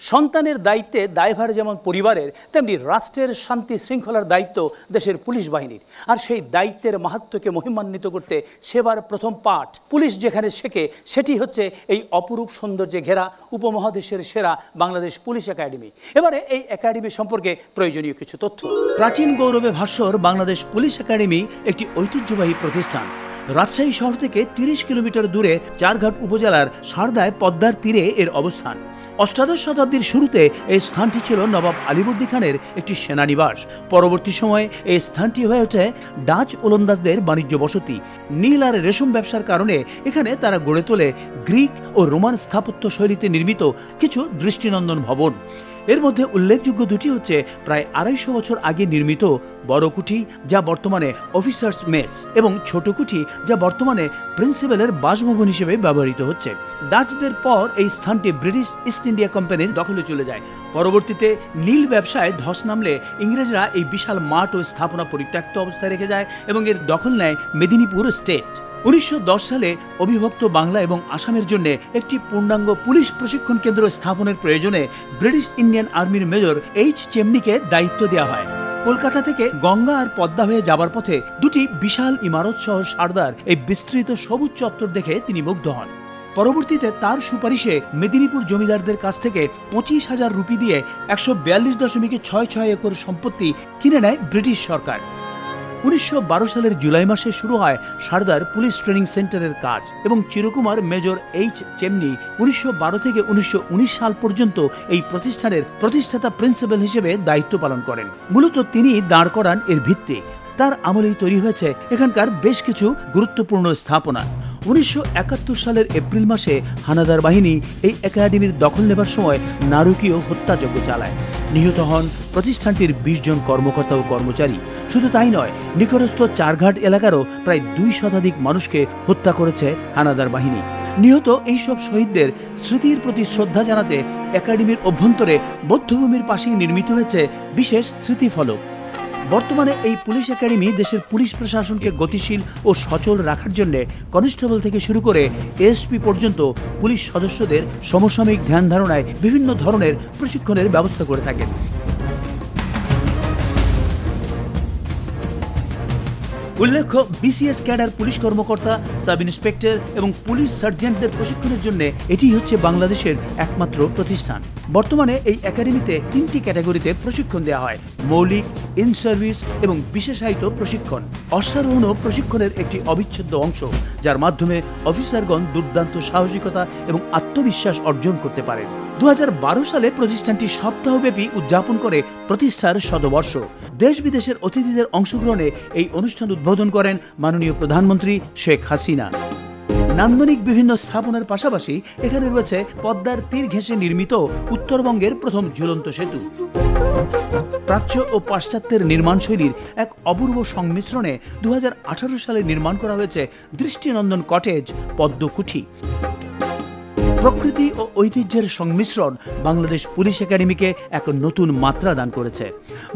সন্তানের দায়িত্বে দায়ভার যেমন পরিবারের, তেমনি রাষ্ট্রের শান্তি শৃঙ্খলার দায়িত্ব দেশের পুলিশ বাহিনীর। আর সেই দায়িত্বের মাহাত্ম্যকে মহিমান্বিত করতে সেবার প্রথম পাঠ পুলিশ যেখানে শেখে, সেটি হচ্ছে এই অপরূপ সৌন্দর্যে ঘেরা উপমহাদেশের সেরা বাংলাদেশ পুলিশ একাডেমি। এবারে এই একাডেমি সম্পর্কে প্রয়োজনীয় কিছু তথ্য। প্রাচীন গৌরবে ভাস্বর বাংলাদেশ পুলিশ একাডেমি একটি ঐতিহ্যবাহী প্রতিষ্ঠান। রাজশাহী শহর থেকে তিরিশ কিলোমিটার দূরে চারঘাট উপজেলার সারদায় পদ্মার তীরে এর অবস্থান। অষ্টাদশ শতাব্দীর শুরুতে এই স্থানটি ছিল নবাব আলিবুদ্দি খানের একটি সেনানিবাস। পরবর্তী সময়ে এই স্থানটি হয়ে ওঠে ডাচ ওলন্দাজদের বাণিজ্য বসতি। নীল আর রেশম ব্যবসার কারণে এখানে তারা গড়ে তোলে গ্রিক ও রোমান স্থাপত্য শৈলীতে নির্মিত কিছু দৃষ্টিনন্দন ভবন। এর মধ্যে উল্লেখযোগ্য দুটি হচ্ছে, প্রায় আড়াইশো বছর আগে নির্মিত বড় কুঠি যা বর্তমানে অফিসার্স মেস এবং ছোট কুঠি যা বর্তমানে প্রিন্সিপালের বাসভবন হিসেবে ব্যবহৃত হচ্ছে। ডাচদের পর এই স্থানটি ব্রিটিশ ইস্ট ইন্ডিয়া কোম্পানির দখলে চলে যায়। পরবর্তীতে নীল ব্যবসায় ধস নামলে ইংরেজরা এই বিশাল মাঠ ও স্থাপনা পরিত্যক্ত অবস্থায় রেখে যায় এবং এর দখল নেয় মেদিনীপুর স্টেট উনিশশো দশ সালে অবিভক্ত বাংলা এবং আসামের জন্য একটি পূর্ণাঙ্গ পুলিশ প্রশিক্ষণ কেন্দ্র স্থাপনের প্রয়োজনে ব্রিটিশ ইন্ডিয়ান আর্মির মেজর এইচ চেমনিকে দায়িত্ব দেওয়া হয়। কলকাতা থেকে গঙ্গা আর পদ্মা হয়ে যাবার পথে দুটি বিশাল ইমারত সহ সারদার এই বিস্তৃত সবুজ চত্বর দেখে তিনি মুগ্ধ হন। পরবর্তীতে তার সুপারিশে মেদিনীপুর জমিদারদের কাছ থেকে পঁচিশ হাজার রুপি দিয়ে একশো বিয়াল্লিশ দশমিক ছয় ছয় একর সম্পত্তি কিনে নেয় ব্রিটিশ সরকার। উনিশশো সালের জুলাই মাসে শুরু হয় সারদার পুলিশ ট্রেনিং সেন্টারের কাজ এবং চিরকুমার মেজর এইচ চেমনি উনিশশো বারো থেকে উনিশশো উনিশ সাল পর্যন্ত এই প্রতিষ্ঠানের প্রতিষ্ঠাতা প্রিন্সিপাল হিসেবে দায়িত্ব পালন করেন। মূলত তিনি দাঁড় করান এর ভিত্তি। তার আমলেই তৈরি হয়েছে এখানকার বেশ কিছু গুরুত্বপূর্ণ স্থাপনা। উনিশশো একাত্তর সালের এপ্রিল মাসে হানাদার বাহিনী এই একাডেমির দখল নেবার সময় নারকীয় হত্যাযজ্ঞ চালায়। নিহত হন প্রতিষ্ঠানটির বিশ জন কর্মকর্তা ও কর্মচারী। শুধু তাই নয়, নিকটস্থ চারঘাট এলাকারও প্রায় দুই শতাধিক মানুষকে হত্যা করেছে হানাদার বাহিনী। নিহত এইসব শহীদদের স্মৃতির প্রতি শ্রদ্ধা জানাতে একাডেমির অভ্যন্তরে বৌদ্ধভূমির পাশেই নির্মিত হয়েছে বিশেষ স্মৃতিফলক। বর্তমানে এই পুলিশ একাডেমি দেশের পুলিশ প্রশাসনকে গতিশীল ও সচল রাখার জন্য কনস্টেবল থেকে শুরু করে এসপি পর্যন্ত পুলিশ সদস্যদের সমসাময়িক ধ্যান ধারণায় বিভিন্ন ধরনের প্রশিক্ষণের ব্যবস্থা করে থাকে উল্লেখ্য বিসিএস ক্যাডার পুলিশ কর্মকর্তা সাব ইন্সপেক্টর এবং পুলিশ সার্জেন্টদের প্রশিক্ষণের জন্য এটি হচ্ছে বাংলাদেশের একমাত্র প্রতিষ্ঠান। বর্তমানে এই একাডেমিতে তিনটি ক্যাটাগরিতে প্রশিক্ষণ দেওয়া হয়, মৌলিক ইন সার্ভিস এবং বিশেষায়িত প্রশিক্ষণ। অশ্বারোহণও প্রশিক্ষণের একটি অবিচ্ছেদ্য অংশ, যার মাধ্যমে অফিসারগণ দুর্দান্ত সাহসিকতা এবং আত্মবিশ্বাস অর্জন করতে পারেন। দু হাজার বারো সালে প্রতিষ্ঠানটি সপ্তাহব্যাপী উদযাপন করে প্রতিষ্ঠার শতবর্ষ দেশ বিদেশের অতিথিদের অংশগ্রহণে এই অনুষ্ঠান উদ্বোধন করেন মাননীয় প্রধানমন্ত্রী শেখ হাসিনা। নান্দনিক বিভিন্ন স্থাপনার পাশাপাশি এখানে রয়েছে পদ্মার তীর ঘেঁষে নির্মিত উত্তরবঙ্গের প্রথম ঝুলন্ত সেতু। প্রাচ্য ও পাশ্চাত্যের নির্মাণশৈলীর এক অপূর্ব সংমিশ্রণে দু হাজার আঠারো সালে নির্মাণ করা হয়েছে দৃষ্টিনন্দন কটেজ, পদ্মকুঠি। প্রকৃতি ও ঐতিহ্যের সংমিশ্রণ বাংলাদেশ পুলিশ একাডেমিকে এক নতুন মাত্রা দান করেছে।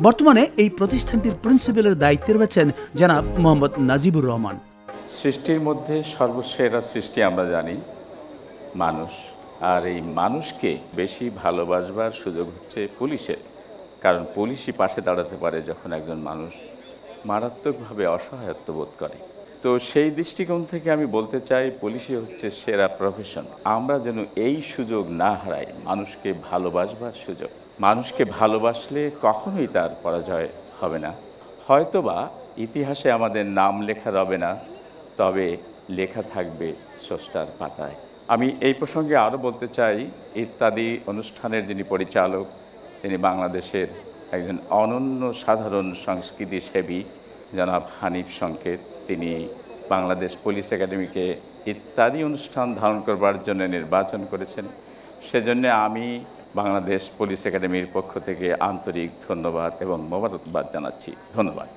বর্তমানে এই প্রতিষ্ঠানটির প্রিন্সিপালের দায়িত্বে রয়েছেন জনাব মোহাম্মদ নাজিবুর রহমান। সৃষ্টির মধ্যে সর্বসেরা সৃষ্টি আমরা জানি, মানুষ। আর এই মানুষকে বেশি ভালোবাসবার সুযোগ হচ্ছে পুলিশের। কারণ পুলিশই পাশে দাঁড়াতে পারে যখন একজন মানুষ মারাত্মকভাবে অসহায়ত্ব বোধ করে। তো সেই দৃষ্টিকোণ থেকে আমি বলতে চাই, পুলিশই হচ্ছে সেরা প্রফেশন আমরা যেন এই সুযোগ না হারাই, মানুষকে ভালোবাসবার সুযোগ। মানুষকে ভালোবাসলে কখনোই তার পরাজয় হবে না। হয়তোবা ইতিহাসে আমাদের নাম লেখা রবে না, তবে লেখা থাকবে স্রষ্টার পাতায়। আমি এই প্রসঙ্গে আরও বলতে চাই, ইত্যাদি অনুষ্ঠানের যিনি পরিচালক, তিনি বাংলাদেশের একজন অনন্য সাধারণ সংস্কৃতি সেবী জনাব হানিফ সংকেত। তিনি বাংলাদেশ পুলিশ একাডেমিকে ইত্যাদি অনুষ্ঠান ধারণ করবার জন্য নির্বাচন করেছেন। সেজন্য আমি বাংলাদেশ পুলিশ একাডেমির পক্ষ থেকে আন্তরিক ধন্যবাদ এবং মোবারকবাদ জানাচ্ছি। ধন্যবাদ।